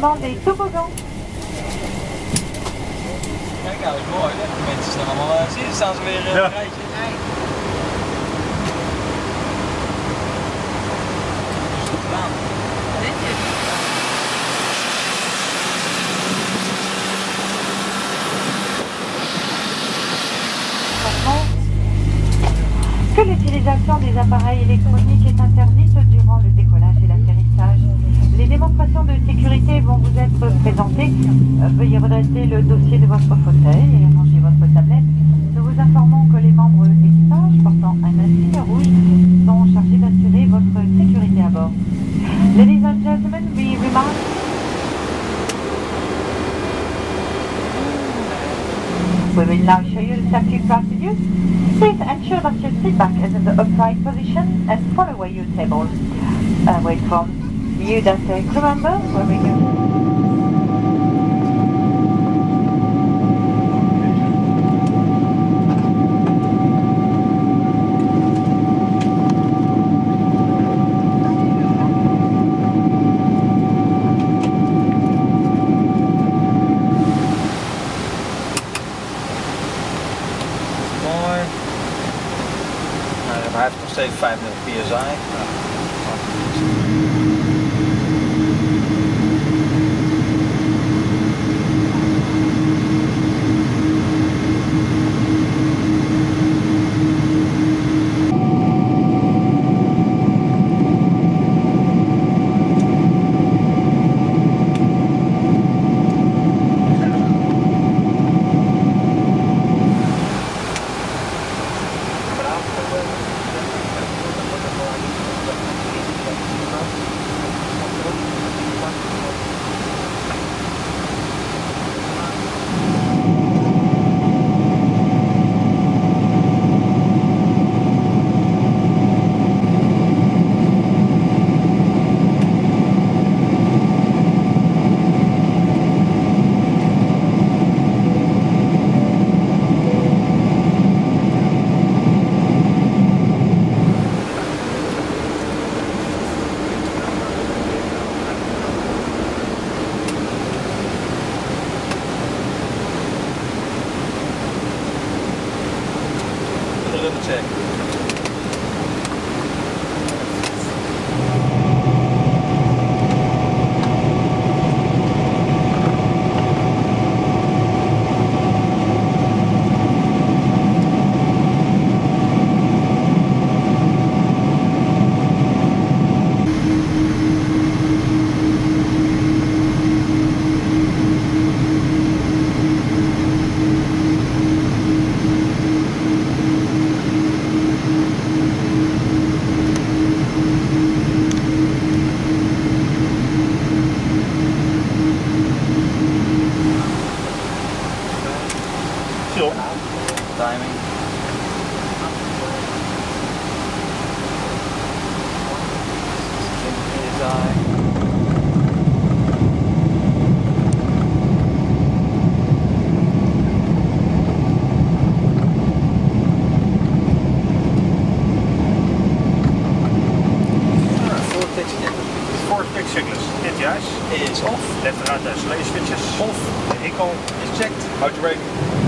Armement des toboggans. Kijk nou, is mooi. Hè? De mensen staan allemaal, uh, zie je, staan ze weer uh, Ja. een rijtje. L'utilisation des appareils électroniques est interdite durant le décollage et l'atterrissage. Les démonstrations de sécurité vont vous être présentées. Euh, Veuillez redresser le dossier de votre fauteuil et ranger votre tablette. Nous vous informons que les membres d'équipage portant un insigne rouge sont chargés d'assurer votre sécurité à bord. Ladies and gentlemen, we remark We will now show you the safety procedures. Please ensure that your seat back is in the upright position and follow your tables. Uh, wait from you that uh, crew where we go. Nou, hij heeft nog steeds 35 psi. Timing. Cyclist. NTI's. is off. Left en right isolation switches. Off. Vehicle. Is checked. Motor brake.